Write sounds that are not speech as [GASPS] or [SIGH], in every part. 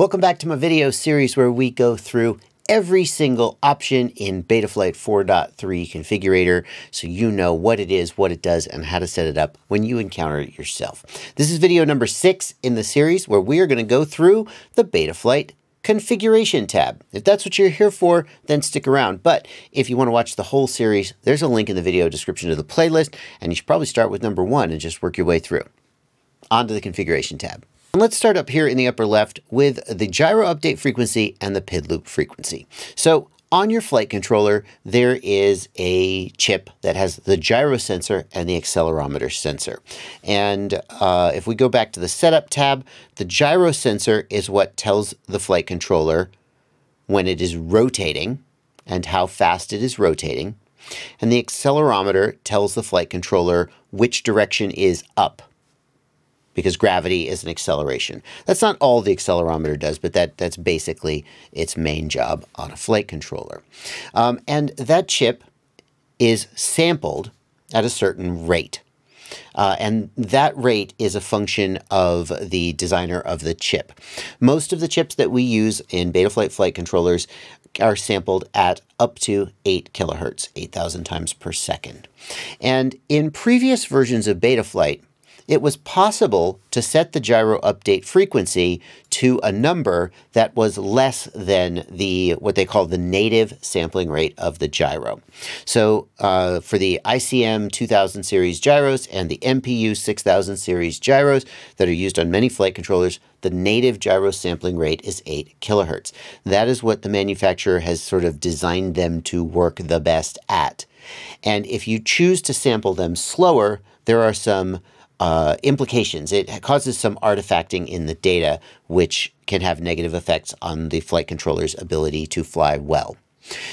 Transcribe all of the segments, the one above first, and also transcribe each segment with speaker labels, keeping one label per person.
Speaker 1: Welcome back to my video series where we go through every single option in Betaflight 4.3 configurator so you know what it is, what it does, and how to set it up when you encounter it yourself. This is video number six in the series where we are going to go through the Betaflight configuration tab. If that's what you're here for, then stick around. But if you want to watch the whole series, there's a link in the video description to the playlist, and you should probably start with number one and just work your way through. Onto the configuration tab. And let's start up here in the upper left with the gyro update frequency and the PID loop frequency. So on your flight controller, there is a chip that has the gyro sensor and the accelerometer sensor. And uh, if we go back to the setup tab, the gyro sensor is what tells the flight controller when it is rotating and how fast it is rotating. And the accelerometer tells the flight controller which direction is up because gravity is an acceleration. That's not all the accelerometer does, but that, that's basically its main job on a flight controller. Um, and that chip is sampled at a certain rate. Uh, and that rate is a function of the designer of the chip. Most of the chips that we use in Betaflight flight controllers are sampled at up to 8 kilohertz, 8,000 times per second. And in previous versions of Betaflight, it was possible to set the gyro update frequency to a number that was less than the what they call the native sampling rate of the gyro. So uh, for the ICM 2000 series gyros and the MPU 6000 series gyros that are used on many flight controllers, the native gyro sampling rate is 8 kilohertz. That is what the manufacturer has sort of designed them to work the best at. And if you choose to sample them slower, there are some uh, implications. It causes some artifacting in the data, which can have negative effects on the flight controller's ability to fly well.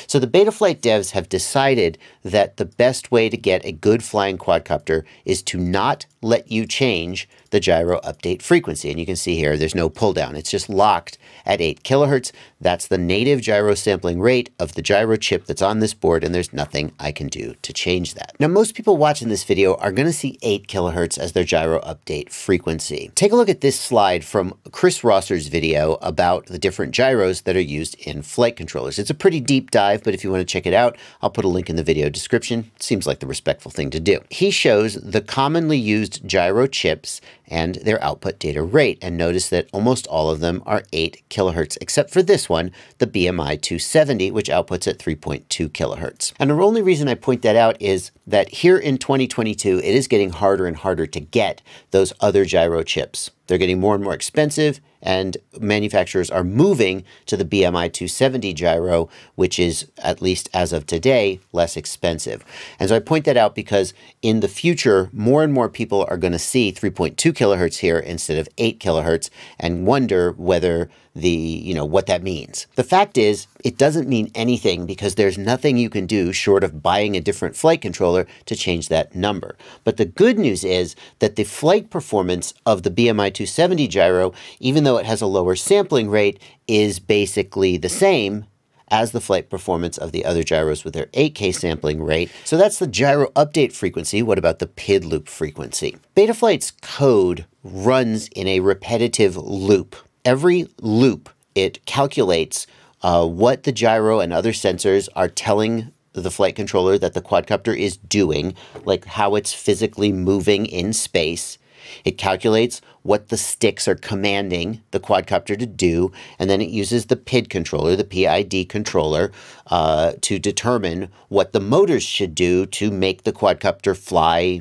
Speaker 1: So the Betaflight devs have decided that the best way to get a good flying quadcopter is to not let you change the gyro update frequency. And you can see here, there's no pull down. It's just locked at 8 kilohertz. That's the native gyro sampling rate of the gyro chip that's on this board, and there's nothing I can do to change that. Now, most people watching this video are going to see 8 kilohertz as their gyro update frequency. Take a look at this slide from Chris Rosser's video about the different gyros that are used in flight controllers. It's a pretty deep dive, but if you want to check it out, I'll put a link in the video description. Seems like the respectful thing to do. He shows the commonly used gyro chips and their output data rate. And notice that almost all of them are 8 kilohertz, except for this one, the BMI 270, which outputs at 3.2 kilohertz. And the only reason I point that out is that here in 2022, it is getting harder and harder to get those other gyro chips. They're getting more and more expensive, and manufacturers are moving to the BMI 270 gyro, which is, at least as of today, less expensive. And so I point that out because in the future, more and more people are going to see 3.2 kilohertz here instead of 8 kilohertz and wonder whether the, you know, what that means. The fact is, it doesn't mean anything because there's nothing you can do short of buying a different flight controller to change that number. But the good news is that the flight performance of the BMI 270 gyro, even though it has a lower sampling rate, is basically the same as the flight performance of the other gyros with their 8K sampling rate. So that's the gyro update frequency. What about the PID loop frequency? Betaflight's code runs in a repetitive loop every loop, it calculates uh, what the gyro and other sensors are telling the flight controller that the quadcopter is doing, like how it's physically moving in space. It calculates what the sticks are commanding the quadcopter to do, and then it uses the PID controller, the PID controller, uh, to determine what the motors should do to make the quadcopter fly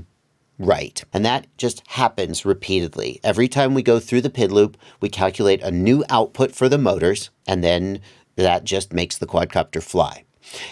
Speaker 1: right. And that just happens repeatedly. Every time we go through the PID loop, we calculate a new output for the motors, and then that just makes the quadcopter fly.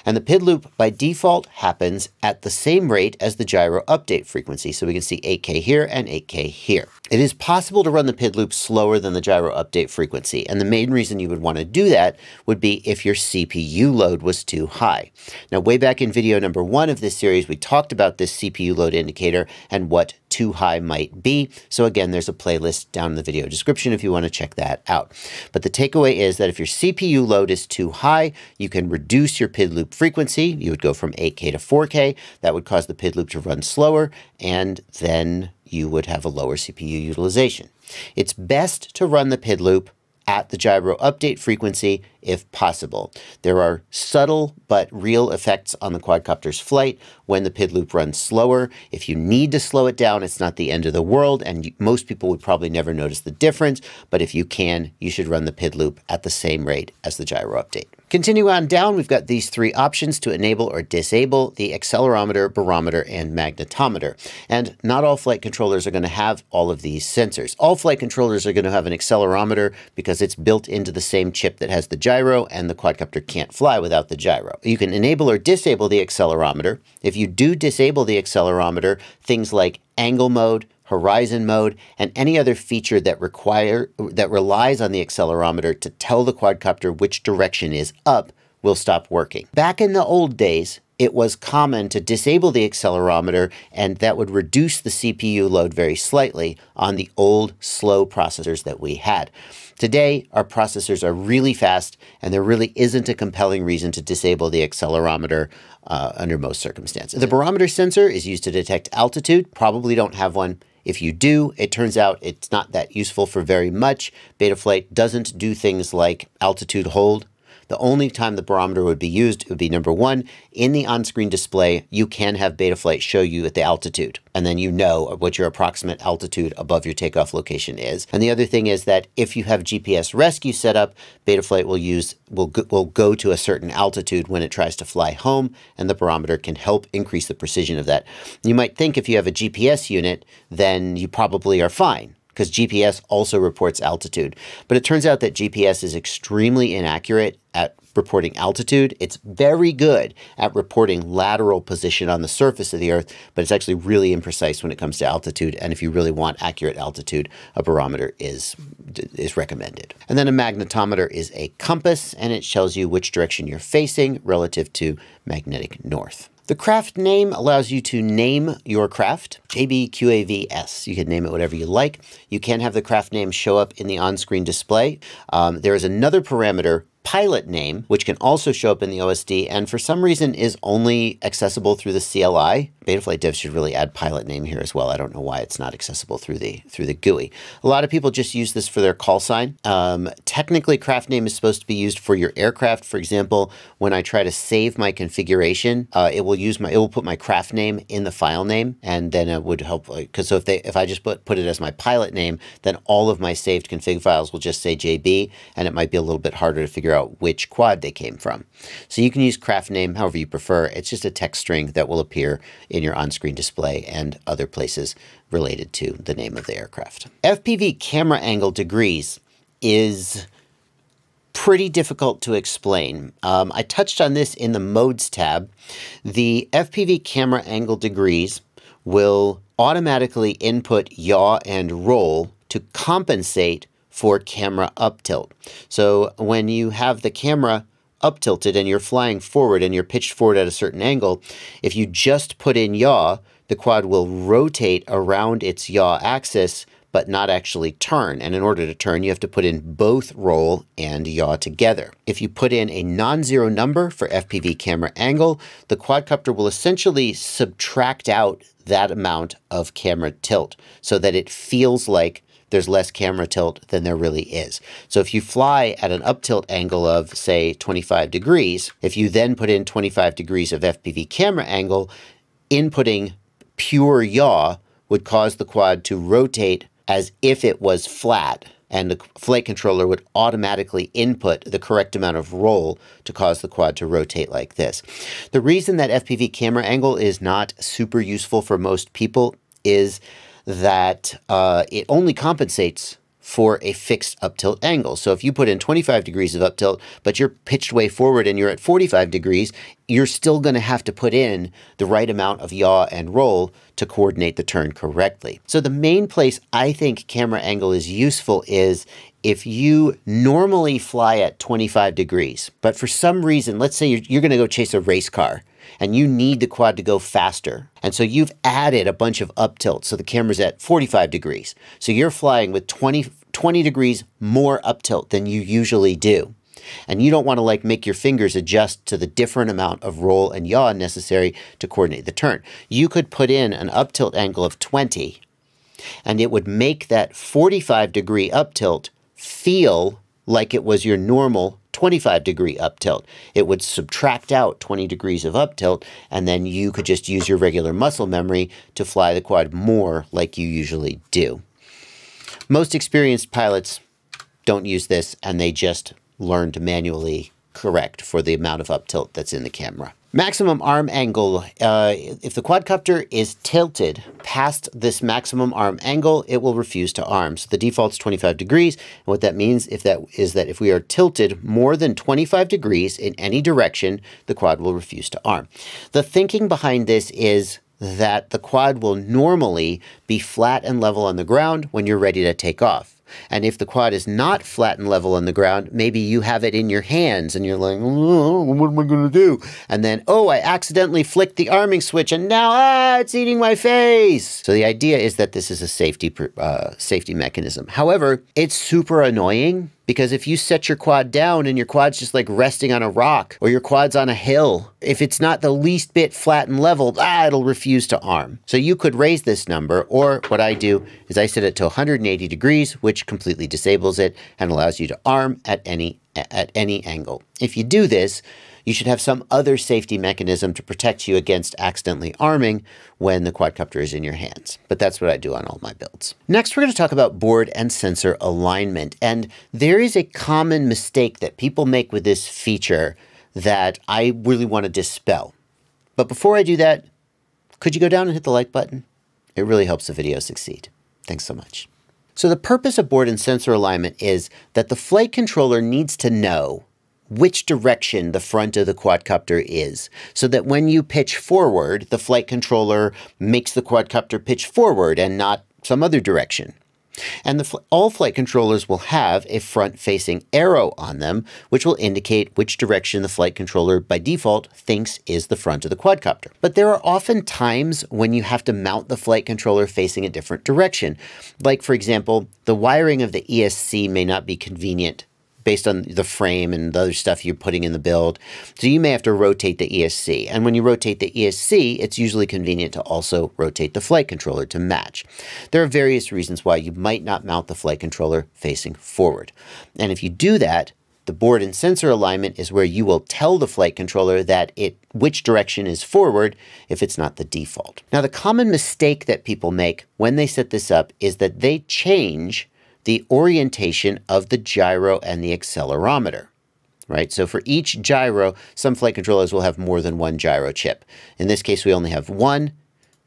Speaker 1: And the PID loop by default happens at the same rate as the gyro update frequency. So we can see 8K here and 8K here. It is possible to run the PID loop slower than the gyro update frequency. And the main reason you would want to do that would be if your CPU load was too high. Now, way back in video number one of this series, we talked about this CPU load indicator and what too high might be. So again, there's a playlist down in the video description if you want to check that out. But the takeaway is that if your CPU load is too high, you can reduce your PID loop frequency. You would go from 8K to 4K. That would cause the PID loop to run slower, and then you would have a lower CPU utilization. It's best to run the PID loop at the gyro update frequency if possible. There are subtle but real effects on the quadcopter's flight when the PID loop runs slower. If you need to slow it down, it's not the end of the world, and most people would probably never notice the difference, but if you can, you should run the PID loop at the same rate as the gyro update. Continue on down, we've got these three options to enable or disable the accelerometer, barometer, and magnetometer. And not all flight controllers are going to have all of these sensors. All flight controllers are going to have an accelerometer because it's built into the same chip that has the gyro, and the quadcopter can't fly without the gyro. You can enable or disable the accelerometer. If you do disable the accelerometer, things like angle mode, horizon mode, and any other feature that require that relies on the accelerometer to tell the quadcopter which direction is up will stop working. Back in the old days, it was common to disable the accelerometer and that would reduce the CPU load very slightly on the old slow processors that we had. Today, our processors are really fast and there really isn't a compelling reason to disable the accelerometer uh, under most circumstances. The barometer sensor is used to detect altitude. Probably don't have one if you do, it turns out it's not that useful for very much. Betaflight doesn't do things like altitude hold. The only time the barometer would be used would be number one, in the on-screen display, you can have Betaflight show you at the altitude, and then you know what your approximate altitude above your takeoff location is. And the other thing is that if you have GPS rescue set up, Betaflight will use will will go to a certain altitude when it tries to fly home, and the barometer can help increase the precision of that. You might think if you have a GPS unit, then you probably are fine because GPS also reports altitude. But it turns out that GPS is extremely inaccurate at reporting altitude. It's very good at reporting lateral position on the surface of the Earth, but it's actually really imprecise when it comes to altitude. And if you really want accurate altitude, a barometer is, is recommended. And then a magnetometer is a compass, and it tells you which direction you're facing relative to magnetic north. The craft name allows you to name your craft, JBQAVS. You can name it whatever you like. You can have the craft name show up in the on-screen display. Um, there is another parameter pilot name, which can also show up in the OSD and for some reason is only accessible through the CLI. Betaflight devs should really add pilot name here as well. I don't know why it's not accessible through the through the GUI. A lot of people just use this for their call sign. Um, technically, craft name is supposed to be used for your aircraft. For example, when I try to save my configuration, uh, it will use my it will put my craft name in the file name, and then it would help. Because so if they if I just put put it as my pilot name, then all of my saved config files will just say JB, and it might be a little bit harder to figure out which quad they came from. So you can use craft name however you prefer. It's just a text string that will appear in your on-screen display and other places related to the name of the aircraft. FPV camera angle degrees is pretty difficult to explain. Um, I touched on this in the modes tab. The FPV camera angle degrees will automatically input yaw and roll to compensate for camera up tilt. So when you have the camera up tilted and you're flying forward and you're pitched forward at a certain angle, if you just put in yaw, the quad will rotate around its yaw axis but not actually turn. And in order to turn, you have to put in both roll and yaw together. If you put in a non-zero number for FPV camera angle, the quadcopter will essentially subtract out that amount of camera tilt so that it feels like there's less camera tilt than there really is. So if you fly at an up tilt angle of, say, 25 degrees, if you then put in 25 degrees of FPV camera angle, inputting pure yaw would cause the quad to rotate as if it was flat and the flight controller would automatically input the correct amount of roll to cause the quad to rotate like this. The reason that FPV camera angle is not super useful for most people is that uh, it only compensates for a fixed up tilt angle. So if you put in 25 degrees of up tilt, but you're pitched way forward and you're at 45 degrees, you're still going to have to put in the right amount of yaw and roll to coordinate the turn correctly. So the main place I think camera angle is useful is if you normally fly at 25 degrees, but for some reason, let's say you're, you're going to go chase a race car and you need the quad to go faster. And so you've added a bunch of up tilt. So the camera's at 45 degrees. So you're flying with 20, 20 degrees more up tilt than you usually do. And you don't want to like make your fingers adjust to the different amount of roll and yaw necessary to coordinate the turn. You could put in an up tilt angle of 20 and it would make that 45 degree up tilt feel like it was your normal 25 degree up tilt. It would subtract out 20 degrees of up tilt, and then you could just use your regular muscle memory to fly the quad more like you usually do. Most experienced pilots don't use this, and they just learn to manually correct for the amount of up tilt that's in the camera. Maximum arm angle. Uh, if the quadcopter is tilted past this maximum arm angle, it will refuse to arm. So the default's 25 degrees. And what that means if that is that if we are tilted more than 25 degrees in any direction, the quad will refuse to arm. The thinking behind this is that the quad will normally be flat and level on the ground when you're ready to take off. And if the quad is not flat and level on the ground, maybe you have it in your hands and you're like, oh, what am I going to do? And then, oh, I accidentally flicked the arming switch and now, ah, it's eating my face. So the idea is that this is a safety, uh, safety mechanism. However, it's super annoying because if you set your quad down and your quad's just like resting on a rock or your quad's on a hill, if it's not the least bit flat and level, ah, it'll refuse to arm. So you could raise this number, or what I do is I set it to 180 degrees, which completely disables it and allows you to arm at any at any angle. If you do this, you should have some other safety mechanism to protect you against accidentally arming when the quadcopter is in your hands. But that's what I do on all my builds. Next, we're going to talk about board and sensor alignment. And there is a common mistake that people make with this feature that I really want to dispel. But before I do that, could you go down and hit the like button? It really helps the video succeed. Thanks so much. So the purpose of board and sensor alignment is that the flight controller needs to know which direction the front of the quadcopter is, so that when you pitch forward, the flight controller makes the quadcopter pitch forward and not some other direction. And the, all flight controllers will have a front-facing arrow on them, which will indicate which direction the flight controller by default thinks is the front of the quadcopter. But there are often times when you have to mount the flight controller facing a different direction. Like, for example, the wiring of the ESC may not be convenient based on the frame and the other stuff you're putting in the build. So you may have to rotate the ESC. And when you rotate the ESC, it's usually convenient to also rotate the flight controller to match. There are various reasons why you might not mount the flight controller facing forward. And if you do that, the board and sensor alignment is where you will tell the flight controller that it which direction is forward if it's not the default. Now the common mistake that people make when they set this up is that they change the orientation of the gyro and the accelerometer. Right, so for each gyro, some flight controllers will have more than one gyro chip. In this case, we only have one,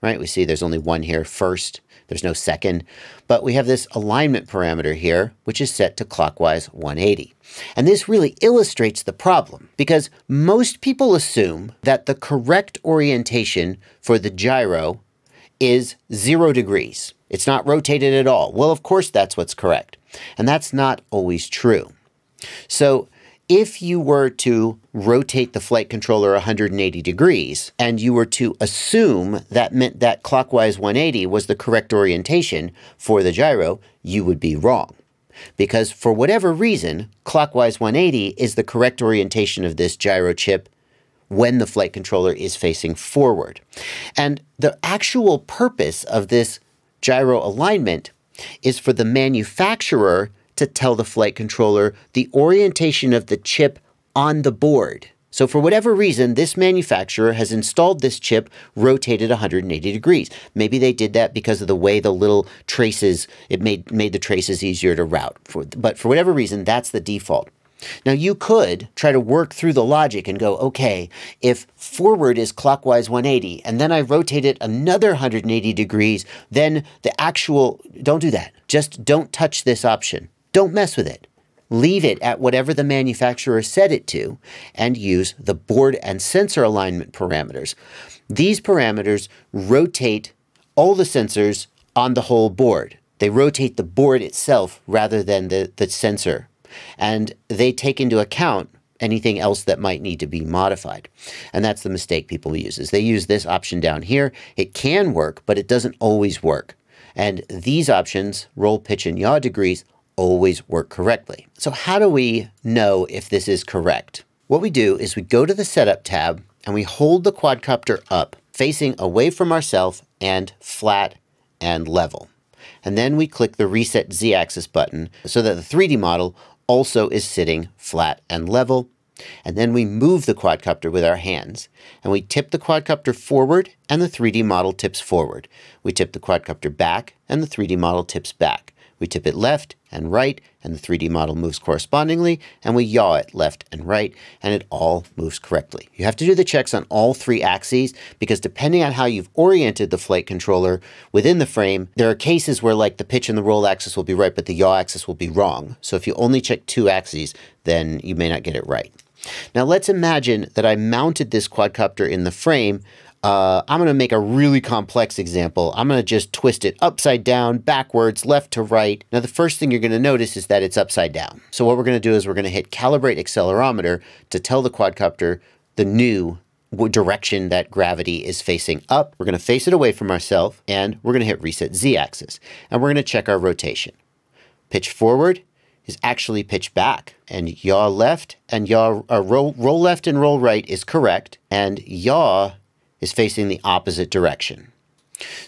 Speaker 1: right? We see there's only one here first, there's no second, but we have this alignment parameter here, which is set to clockwise 180. And this really illustrates the problem because most people assume that the correct orientation for the gyro is zero degrees. It's not rotated at all. Well, of course, that's what's correct. And that's not always true. So if you were to rotate the flight controller 180 degrees and you were to assume that meant that clockwise 180 was the correct orientation for the gyro, you would be wrong. Because for whatever reason, clockwise 180 is the correct orientation of this gyro chip when the flight controller is facing forward. And the actual purpose of this gyro alignment is for the manufacturer to tell the flight controller the orientation of the chip on the board. So for whatever reason, this manufacturer has installed this chip rotated 180 degrees. Maybe they did that because of the way the little traces, it made, made the traces easier to route. For, but for whatever reason, that's the default. Now you could try to work through the logic and go, okay, if forward is clockwise 180 and then I rotate it another 180 degrees, then the actual, don't do that. Just don't touch this option. Don't mess with it. Leave it at whatever the manufacturer set it to and use the board and sensor alignment parameters. These parameters rotate all the sensors on the whole board. They rotate the board itself rather than the, the sensor and they take into account anything else that might need to be modified. And that's the mistake people use is they use this option down here. It can work, but it doesn't always work. And these options, roll, pitch, and yaw degrees, always work correctly. So how do we know if this is correct? What we do is we go to the Setup tab and we hold the quadcopter up, facing away from ourselves and flat and level. And then we click the Reset Z-Axis button so that the 3D model also is sitting flat and level. And then we move the quadcopter with our hands. And we tip the quadcopter forward and the 3D model tips forward. We tip the quadcopter back and the 3D model tips back. We tip it left and right, and the 3D model moves correspondingly, and we yaw it left and right, and it all moves correctly. You have to do the checks on all three axes because depending on how you've oriented the flight controller within the frame, there are cases where like the pitch and the roll axis will be right, but the yaw axis will be wrong. So if you only check two axes, then you may not get it right. Now let's imagine that I mounted this quadcopter in the frame. Uh, I'm going to make a really complex example. I'm going to just twist it upside down, backwards, left to right. Now the first thing you're going to notice is that it's upside down. So what we're going to do is we're going to hit calibrate accelerometer to tell the quadcopter the new direction that gravity is facing up. We're going to face it away from ourselves and we're going to hit reset z-axis and we're going to check our rotation. Pitch forward, is actually pitch back. And yaw left and yaw uh, roll, roll left and roll right is correct. And yaw is facing the opposite direction.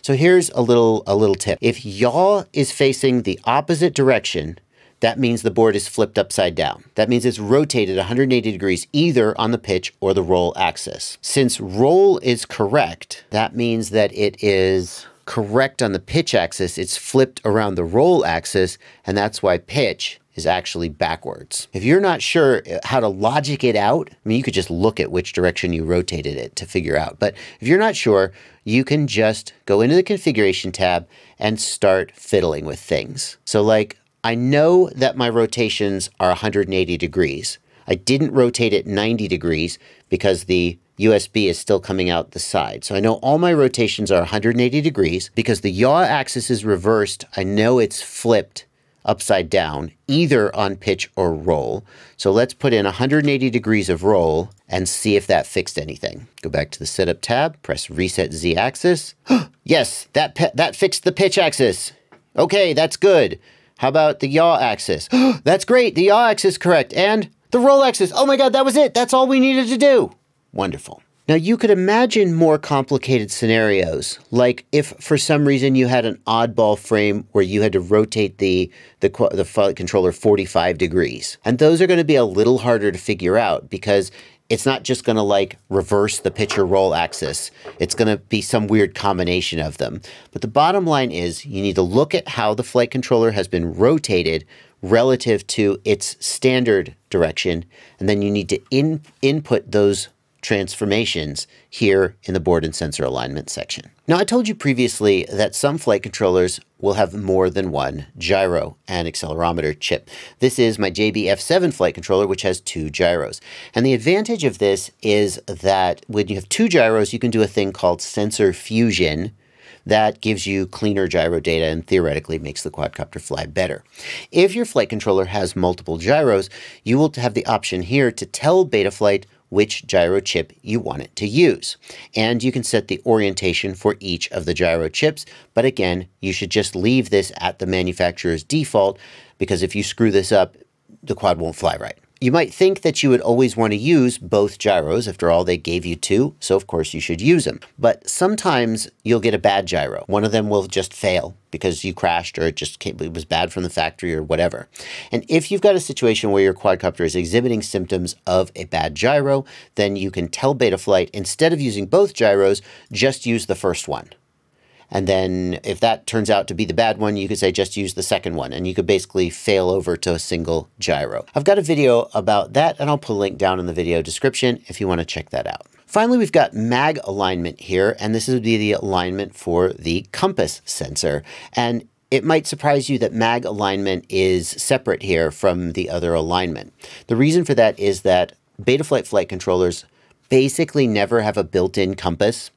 Speaker 1: So here's a little a little tip. If yaw is facing the opposite direction, that means the board is flipped upside down. That means it's rotated 180 degrees either on the pitch or the roll axis. Since roll is correct, that means that it is correct on the pitch axis. It's flipped around the roll axis, and that's why pitch is actually backwards. If you're not sure uh, how to logic it out, I mean, you could just look at which direction you rotated it to figure out. But if you're not sure, you can just go into the configuration tab and start fiddling with things. So like, I know that my rotations are 180 degrees. I didn't rotate it 90 degrees because the USB is still coming out the side. So I know all my rotations are 180 degrees. Because the yaw axis is reversed, I know it's flipped upside down, either on pitch or roll. So let's put in 180 degrees of roll and see if that fixed anything. Go back to the setup tab, press reset Z axis. [GASPS] yes, that, that fixed the pitch axis. Okay, that's good. How about the yaw axis? [GASPS] that's great, the yaw axis correct. And the roll axis. Oh my God, that was it. That's all we needed to do. Wonderful. Now, you could imagine more complicated scenarios, like if for some reason you had an oddball frame where you had to rotate the, the, the flight controller 45 degrees. And those are going to be a little harder to figure out because it's not just going to like reverse the pitcher roll axis. It's going to be some weird combination of them. But the bottom line is you need to look at how the flight controller has been rotated relative to its standard direction. And then you need to in, input those transformations here in the board and sensor alignment section. Now, I told you previously that some flight controllers will have more than one gyro and accelerometer chip. This is my JBF7 flight controller, which has two gyros. And the advantage of this is that when you have two gyros, you can do a thing called sensor fusion, that gives you cleaner gyro data and theoretically makes the quadcopter fly better. If your flight controller has multiple gyros, you will have the option here to tell Betaflight which gyro chip you want it to use. And you can set the orientation for each of the gyro chips, but again, you should just leave this at the manufacturer's default because if you screw this up, the quad won't fly right. You might think that you would always want to use both gyros. After all, they gave you two, so of course you should use them. But sometimes you'll get a bad gyro. One of them will just fail because you crashed or it just came, it was bad from the factory or whatever. And if you've got a situation where your quadcopter is exhibiting symptoms of a bad gyro, then you can tell Betaflight, instead of using both gyros, just use the first one. And then if that turns out to be the bad one, you could say just use the second one and you could basically fail over to a single gyro. I've got a video about that and I'll put a link down in the video description if you want to check that out. Finally, we've got mag alignment here, and this would be the alignment for the compass sensor. And it might surprise you that mag alignment is separate here from the other alignment. The reason for that is that Betaflight flight controllers basically never have a built-in compass.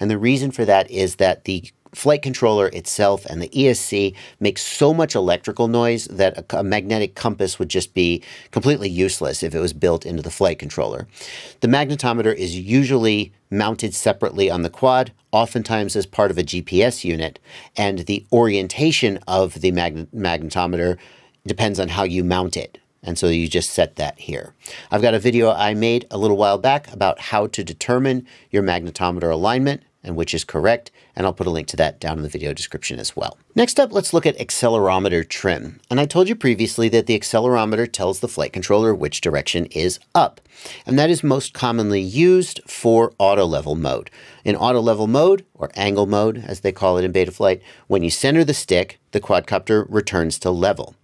Speaker 1: And the reason for that is that the flight controller itself and the ESC makes so much electrical noise that a, a, magnetic compass would just be completely useless if it was built into the flight controller. The magnetometer is usually mounted separately on the quad, oftentimes as part of a GPS unit, and the orientation of the magnetometer depends on how you mount it. And so you just set that here. I've got a video I made a little while back about how to determine your magnetometer alignment and which is correct, and I'll put a link to that down in the video description as well. Next up, let's look at accelerometer trim. And I told you previously that the accelerometer tells the flight controller which direction is up. And that is most commonly used for auto level mode. In auto level mode, or angle mode as they call it in Betaflight, when you center the stick, the quadcopter returns to level.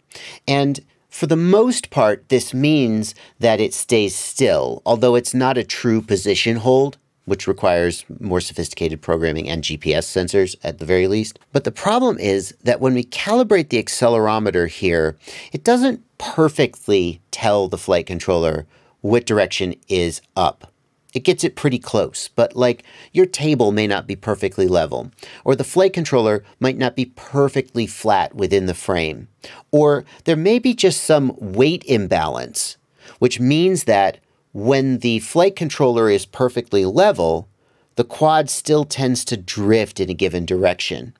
Speaker 1: And for the most part, this means that it stays still, although it's not a true position hold, which requires more sophisticated programming and GPS sensors at the very least. But the problem is that when we calibrate the accelerometer here, it doesn't perfectly tell the flight controller what direction is up it gets it pretty close, but like your table may not be perfectly level, or the flight controller might not be perfectly flat within the frame, or there may be just some weight imbalance, which means that when the flight controller is perfectly level, the quad still tends to drift in a given direction.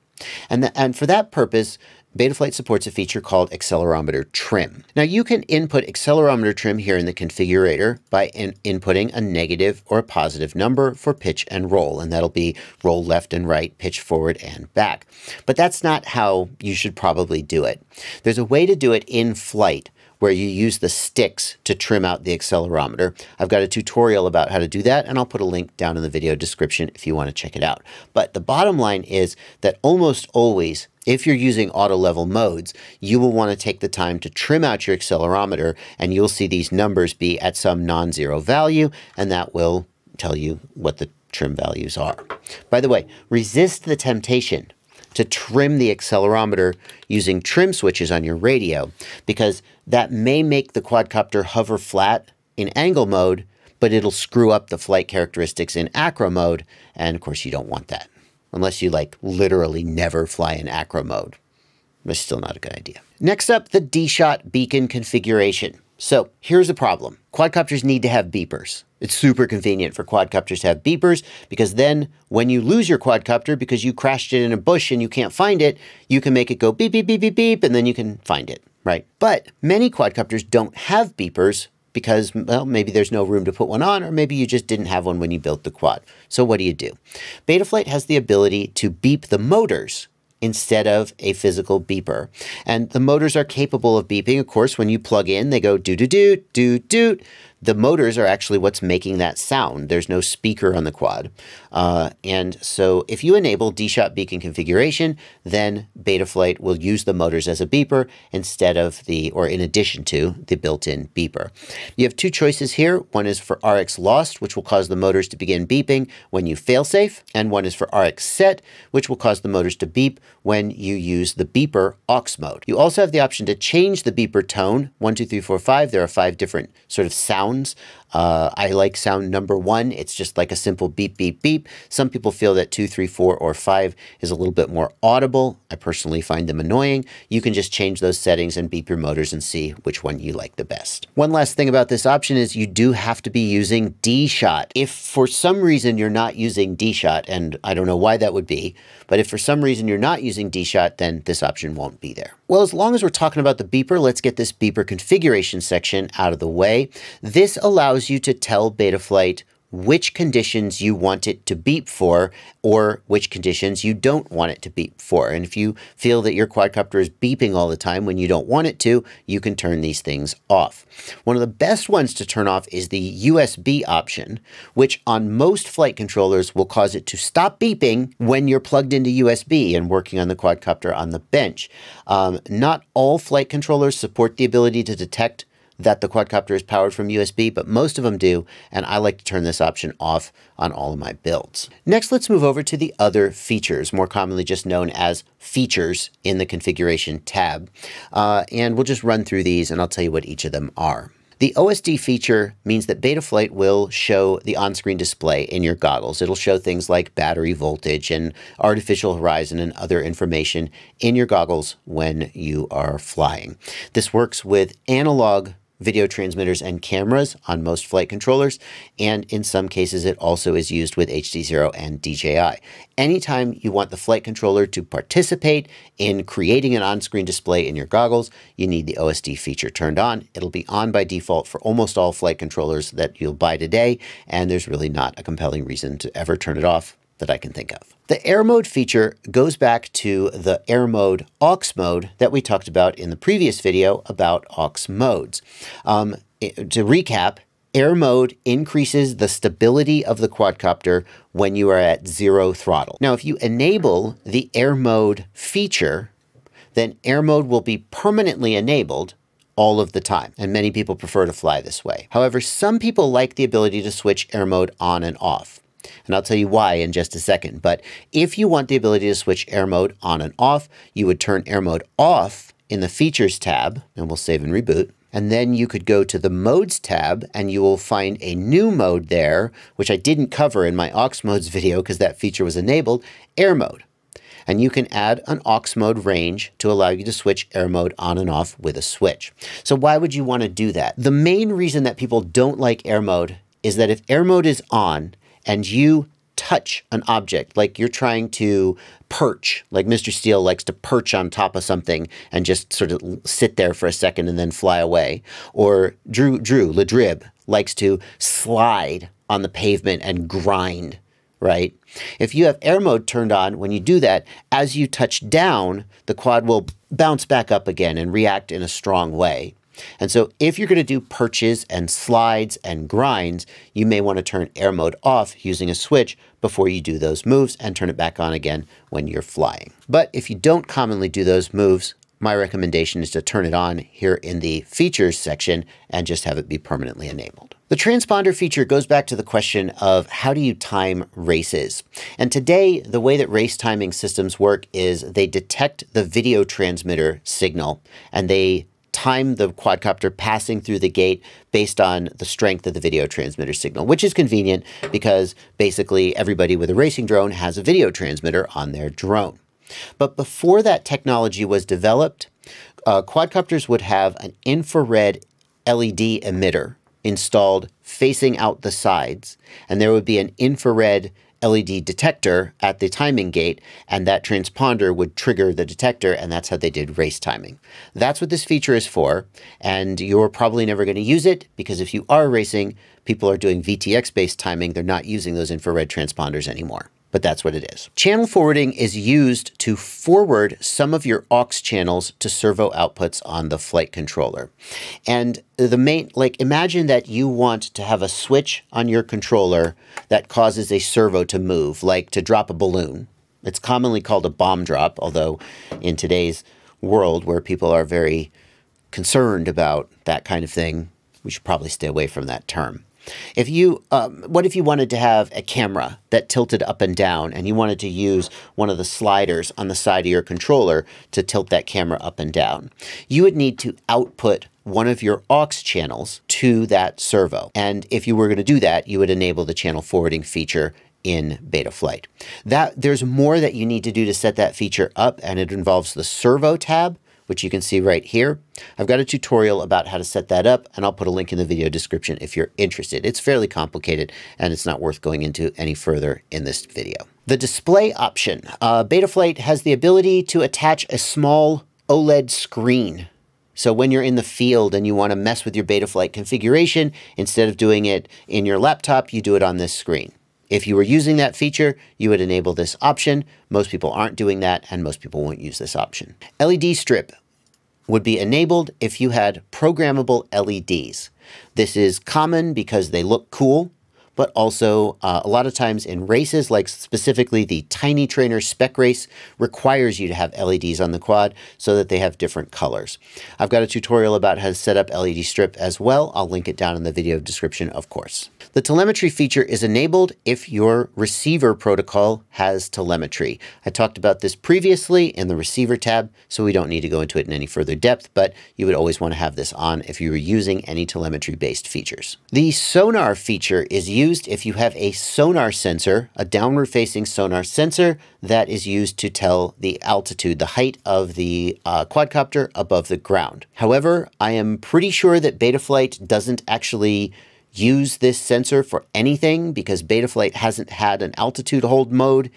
Speaker 1: And, the, and for that purpose, Betaflight supports a feature called accelerometer trim. Now you can input accelerometer trim here in the configurator by in inputting a negative or a positive number for pitch and roll, and that'll be roll left and right, pitch forward and back. But that's not how you should probably do it. There's a way to do it in flight where you use the sticks to trim out the accelerometer. I've got a tutorial about how to do that, and I'll put a link down in the video description if you want to check it out. But the bottom line is that almost always if you're using auto level modes, you will want to take the time to trim out your accelerometer and you'll see these numbers be at some non-zero value and that will tell you what the trim values are. By the way, resist the temptation to trim the accelerometer using trim switches on your radio because that may make the quadcopter hover flat in angle mode, but it'll screw up the flight characteristics in acro mode. And of course, you don't want that unless you like literally never fly in acro mode. It's still not a good idea. Next up, the D-Shot beacon configuration. So here's the problem. Quadcopters need to have beepers. It's super convenient for quadcopters to have beepers because then when you lose your quadcopter because you crashed it in a bush and you can't find it, you can make it go beep, beep, beep, beep, beep, and then you can find it, right? But many quadcopters don't have beepers because, well, maybe there's no room to put one on, or maybe you just didn't have one when you built the quad. So what do you do? Betaflight has the ability to beep the motors instead of a physical beeper. And the motors are capable of beeping. Of course, when you plug in, they go do do do do do the motors are actually what's making that sound. There's no speaker on the quad. Uh, and so if you enable D-Shot beacon configuration, then Betaflight will use the motors as a beeper instead of the, or in addition to, the built-in beeper. You have two choices here. One is for RX lost, which will cause the motors to begin beeping when you failsafe, and one is for RX set, which will cause the motors to beep when you use the beeper aux mode. You also have the option to change the beeper tone. One, two, three, four, five. There are five different sort of sounds sounds. Uh, I like sound number one. It's just like a simple beep, beep, beep. Some people feel that two, three, four, or five is a little bit more audible. I personally find them annoying. You can just change those settings and beep your motors and see which one you like the best. One last thing about this option is you do have to be using D-Shot. If for some reason you're not using D-Shot, and I don't know why that would be, but if for some reason you're not using D-Shot, then this option won't be there. Well, as long as we're talking about the beeper, let's get this beeper configuration section out of the way. This allows you to tell Betaflight which conditions you want it to beep for or which conditions you don't want it to beep for. And if you feel that your quadcopter is beeping all the time when you don't want it to, you can turn these things off. One of the best ones to turn off is the USB option, which on most flight controllers will cause it to stop beeping when you're plugged into USB and working on the quadcopter on the bench. Um, not all flight controllers support the ability to detect that the quadcopter is powered from USB, but most of them do, and I like to turn this option off on all of my builds. Next, let's move over to the other features, more commonly just known as features in the configuration tab. Uh, and we'll just run through these and I'll tell you what each of them are. The OSD feature means that Betaflight will show the on-screen display in your goggles. It'll show things like battery voltage and artificial horizon and other information in your goggles when you are flying. This works with analog video transmitters and cameras on most flight controllers, and in some cases it also is used with HDZero and DJI. Anytime you want the flight controller to participate in creating an on-screen display in your goggles, you need the OSD feature turned on. It'll be on by default for almost all flight controllers that you'll buy today, and there's really not a compelling reason to ever turn it off that I can think of. The air mode feature goes back to the air mode aux mode that we talked about in the previous video about aux modes. Um, to recap, air mode increases the stability of the quadcopter when you are at zero throttle. Now, if you enable the air mode feature, then air mode will be permanently enabled all of the time, and many people prefer to fly this way. However, some people like the ability to switch air mode on and off. And I'll tell you why in just a second. But if you want the ability to switch air mode on and off, you would turn air mode off in the Features tab, and we'll save and reboot. And then you could go to the Modes tab and you will find a new mode there, which I didn't cover in my aux modes video because that feature was enabled, air mode and you can add an aux mode range to allow you to switch air mode on and off with a switch. So why would you want to do that? The main reason that people don't like air mode is that if air mode is on and you touch an object, like you're trying to perch, like Mr. Steele likes to perch on top of something and just sort of sit there for a second and then fly away. Or Drew, Drew, Ladrib, likes to slide on the pavement and grind right? If you have air mode turned on, when you do that, as you touch down, the quad will bounce back up again and react in a strong way. And so if you're going to do perches and slides and grinds, you may want to turn air mode off using a switch before you do those moves and turn it back on again when you're flying. But if you don't commonly do those moves, my recommendation is to turn it on here in the features section and just have it be permanently enabled. The transponder feature goes back to the question of how do you time races? And today, the way that race timing systems work is they detect the video transmitter signal and they time the quadcopter passing through the gate based on the strength of the video transmitter signal, which is convenient because basically everybody with a racing drone has a video transmitter on their drone. But before that technology was developed, uh, quadcopters would have an infrared LED emitter installed facing out the sides, and there would be an infrared LED detector at the timing gate, and that transponder would trigger the detector, and that's how they did race timing. That's what this feature is for, and you're probably never going to use it because if you are racing, people are doing VTX based timing, they're not using those infrared transponders anymore but that's what it is. Channel forwarding is used to forward some of your aux channels to servo outputs on the flight controller. And the main, like imagine that you want to have a switch on your controller that causes a servo to move, like to drop a balloon. It's commonly called a bomb drop, although in today's world where people are very concerned about that kind of thing, we should probably stay away from that term. If you, um, what if you wanted to have a camera that tilted up and down and you wanted to use one of the sliders on the side of your controller to tilt that camera up and down? You would need to output one of your aux channels to that servo. And if you were going to do that, you would enable the channel forwarding feature in Betaflight. That there's more that you need to do to set that feature up and it involves the servo tab which you can see right here. I've got a tutorial about how to set that up, and I'll put a link in the video description if you're interested. It's fairly complicated, and it's not worth going into any further in this video. The display option. Uh, Betaflight has the ability to attach a small OLED screen so when you're in the field and you want to mess with your Betaflight configuration, instead of doing it in your laptop, you do it on this screen. If you were using that feature, you would enable this option. Most people aren't doing that, and most people won't use this option. LED strip would be enabled if you had programmable LEDs. This is common because they look cool but also uh, a lot of times in races, like specifically the Tiny Trainer Spec Race, requires you to have LEDs on the quad so that they have different colors. I've got a tutorial about how to set up LED strip as well. I'll link it down in the video description, of course. The telemetry feature is enabled if your receiver protocol has telemetry. I talked about this previously in the receiver tab, so we don't need to go into it in any further depth, but you would always want to have this on if you were using any telemetry-based features. The sonar feature is used if you have a sonar sensor, a downward facing sonar sensor that is used to tell the altitude, the height of the uh, quadcopter above the ground. However, I am pretty sure that Betaflight doesn't actually use this sensor for anything because Betaflight hasn't had an altitude hold mode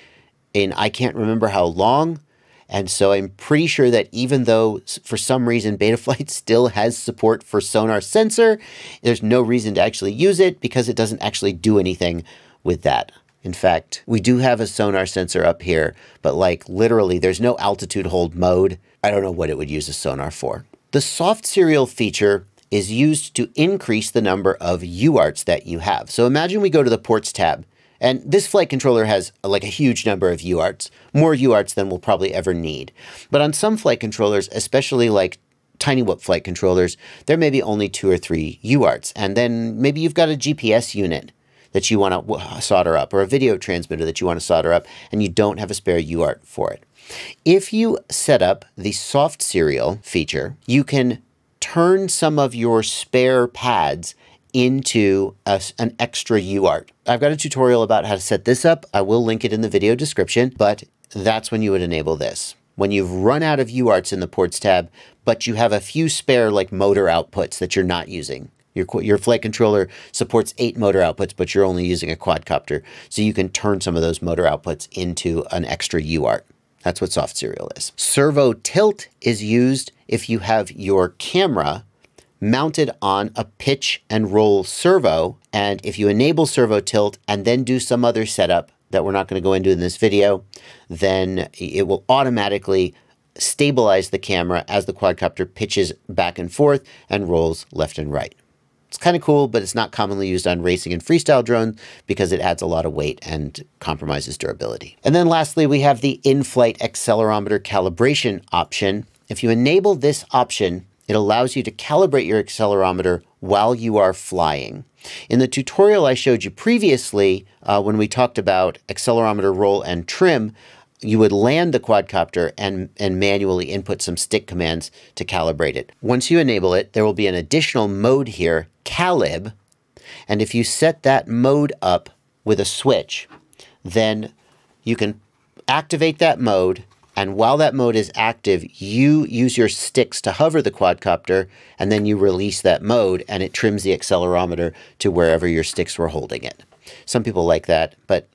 Speaker 1: in I can't remember how long. And so I'm pretty sure that even though for some reason Betaflight [LAUGHS] still has support for sonar sensor, there's no reason to actually use it because it doesn't actually do anything with that In fact, we do have a sonar sensor up here, but like literally there's no altitude hold mode. I don't know what it would use a sonar for. The soft serial feature is used to increase the number of UARTs that you have. So imagine we go to the ports tab and this flight controller has like a huge number of UARTs, more UARTs than we'll probably ever need. But on some flight controllers, especially like tiny whoop flight controllers, there may be only two or three UARTs. And then maybe you've got a GPS unit that you want to solder up or a video transmitter that you want to solder up and you don't have a spare UART for it. If you set up the soft serial feature, you can turn some of your spare pads into a, an extra UART. I've got a tutorial about how to set this up. I will link it in the video description, but that's when you would enable this. When you've run out of UARTs in the ports tab, but you have a few spare like motor outputs that you're not using. Your, your flight controller supports eight motor outputs, but you're only using a quadcopter. So you can turn some of those motor outputs into an extra UART. That's what soft serial is. Servo tilt is used if you have your camera mounted on a pitch and roll servo. And if you enable servo tilt and then do some other setup that we're not going to go into in this video, then it will automatically stabilize the camera as the quadcopter pitches back and forth and rolls left and right. It's kind of cool, but it's not commonly used on racing and freestyle drones because it adds a lot of weight and compromises durability. And then lastly, we have the in-flight accelerometer calibration option. If you enable this option, it allows you to calibrate your accelerometer while you are flying. In the tutorial I showed you previously, uh, when we talked about accelerometer roll and trim, you would land the quadcopter and, and manually input some stick commands to calibrate it. Once you enable it, there will be an additional mode here, Calib, and if you set that mode up with a switch, then you can activate that mode and while that mode is active, you use your sticks to hover the quadcopter, and then you release that mode, and it trims the accelerometer to wherever your sticks were holding it. Some people like that, but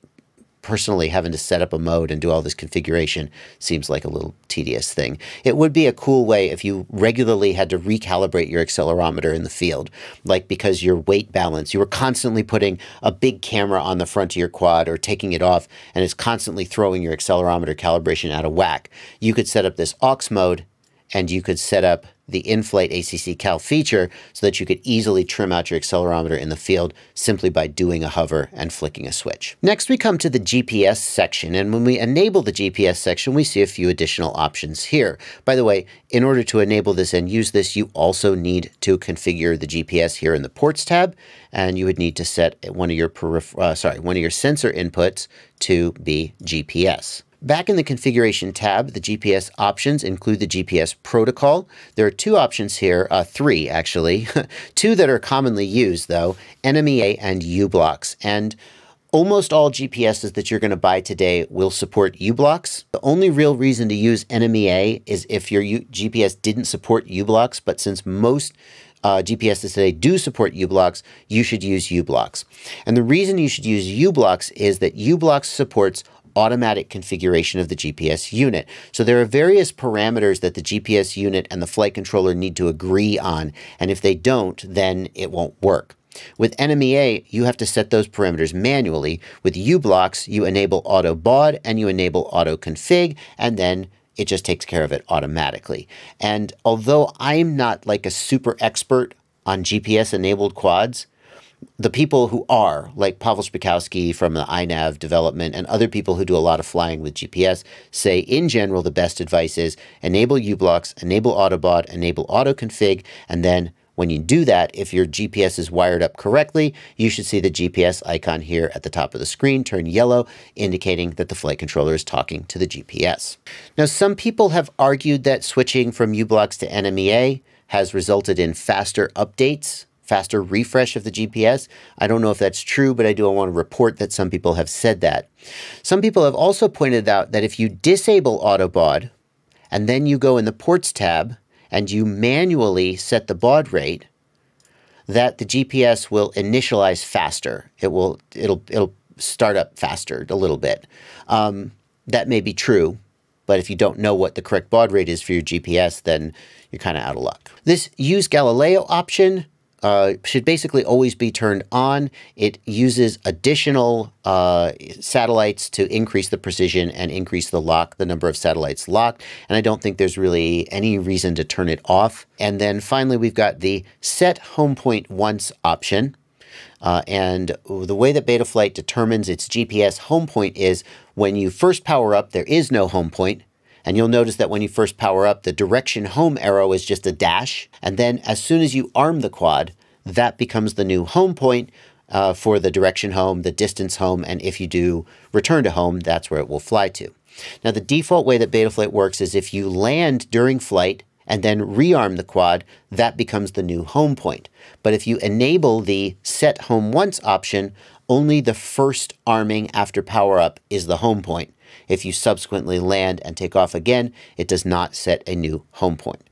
Speaker 1: personally having to set up a mode and do all this configuration seems like a little tedious thing. It would be a cool way if you regularly had to recalibrate your accelerometer in the field, like because your weight balance, you were constantly putting a big camera on the front of your quad or taking it off and it's constantly throwing your accelerometer calibration out of whack. You could set up this aux mode and you could set up the in-flight ACC Cal feature so that you could easily trim out your accelerometer in the field simply by doing a hover and flicking a switch. Next, we come to the GPS section, and when we enable the GPS section, we see a few additional options here. By the way, in order to enable this and use this, you also need to configure the GPS here in the Ports tab, and you would need to set one of your uh, sorry one of your sensor inputs to be GPS. Back in the configuration tab, the GPS options include the GPS protocol. There are two options here, uh, three actually, [LAUGHS] two that are commonly used though, NMEA and u-blox. And almost all GPSs that you're going to buy today will support u-blox. The only real reason to use NMEA is if your U GPS didn't support u-blox, but since most uh, GPSs today do support u-blox, you should use u-blox. And the reason you should use u-blox is that u-blox supports automatic configuration of the GPS unit. So there are various parameters that the GPS unit and the flight controller need to agree on, and if they don't, then it won't work. With NMEA, you have to set those parameters manually. With u-blox, you enable auto baud and you enable auto config, and then it just takes care of it automatically. And although I'm not like a super expert on GPS enabled quads, the people who are, like Pavel Spychalski from the iNav development and other people who do a lot of flying with GPS, say in general the best advice is enable u-blox, enable autobaud, enable autoconfig, and then when you do that, if your GPS is wired up correctly, you should see the GPS icon here at the top of the screen turn yellow, indicating that the flight controller is talking to the GPS. Now, some people have argued that switching from u-blox to NMEA has resulted in faster updates faster refresh of the GPS. I don't know if that's true, but I do want to report that some people have said that. Some people have also pointed out that if you disable autobaud and then you go in the ports tab and you manually set the baud rate, that the GPS will initialize faster. It will it'll it'll start up faster a little bit. Um, that may be true, but if you don't know what the correct baud rate is for your GPS, then you're kind of out of luck. This use Galileo option uh, should basically always be turned on. It uses additional uh, satellites to increase the precision and increase the lock, the number of satellites locked. And I don't think there's really any reason to turn it off. And then finally, we've got the set home point once option. Uh, and the way that Betaflight determines its GPS home point is when you first power up, there is no home point. And you'll notice that when you first power up, the direction home arrow is just a dash. And then as soon as you arm the quad, that becomes the new home point uh, for the direction home, the distance home, and if you do return to home, that's where it will fly to. Now, the default way that Betaflight works is if you land during flight and then rearm the quad, that becomes the new home point. But if you enable the set home once option, only the first arming after power up is the home point. If you subsequently land and take off again, it does not set a new home point.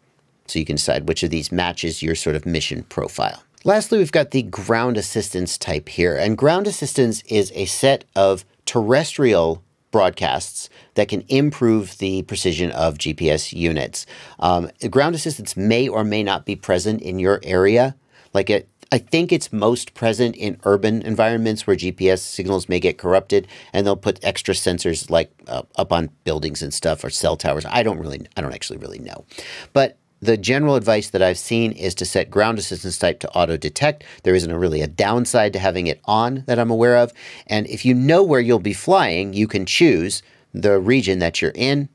Speaker 1: So you can decide which of these matches your sort of mission profile. Lastly, we've got the ground assistance type here. And ground assistance is a set of terrestrial broadcasts that can improve the precision of GPS units. Um, ground assistance may or may not be present in your area. Like it, I think it's most present in urban environments where GPS signals may get corrupted, and they'll put extra sensors like uh, up on buildings and stuff or cell towers. I don't really, I don't actually really know, but the general advice that I've seen is to set ground assistance type to auto detect. There isn't a really a downside to having it on that I'm aware of. And if you know where you'll be flying, you can choose the region that you're in,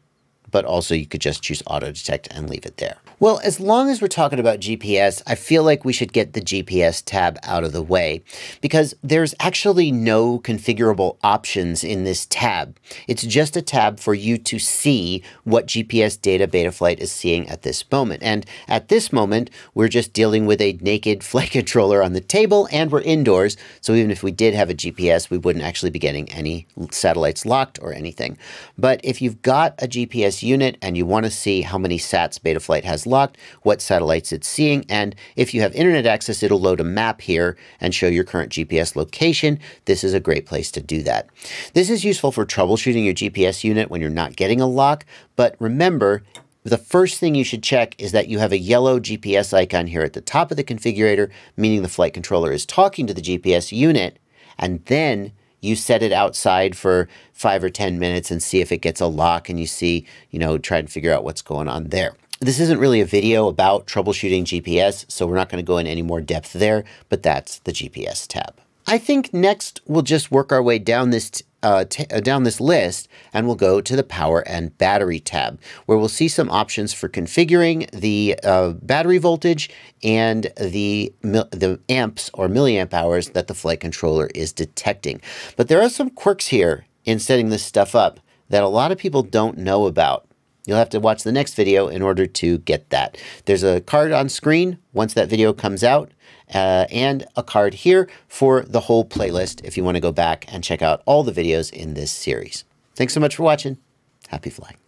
Speaker 1: but also you could just choose auto detect and leave it there. Well, as long as we're talking about GPS, I feel like we should get the GPS tab out of the way because there's actually no configurable options in this tab. It's just a tab for you to see what GPS data Betaflight is seeing at this moment. And at this moment, we're just dealing with a naked [LAUGHS] flight controller on the table and we're indoors. So even if we did have a GPS, we wouldn't actually be getting any satellites locked or anything. But if you've got a GPS unit and you want to see how many sats Betaflight has locked, what satellites it's seeing, and if you have internet access, it'll load a map here and show your current GPS location. This is a great place to do that. This is useful for troubleshooting your GPS unit when you're not getting a lock, but remember, the first thing you should check is that you have a yellow GPS icon here at the top of the configurator, meaning the flight controller is talking to the GPS unit, and then you set it outside for five or 10 minutes and see if it gets a lock and you see, you know, try and figure out what's going on there. This isn't really a video about troubleshooting GPS, so we're not going to go in any more depth there, but that's the GPS tab. I think next we'll just work our way down this uh, uh, down this list and we'll go to the power and battery tab where we'll see some options for configuring the uh, battery voltage and the the amps or milliamp hours that the flight controller is detecting. But there are some quirks here in setting this stuff up that a lot of people don't know about. You'll have to watch the next video in order to get that. There's a card on screen once that video comes out uh, and a card here for the whole playlist if you want to go back and check out all the videos in this series. Thanks so much for watching. Happy flying.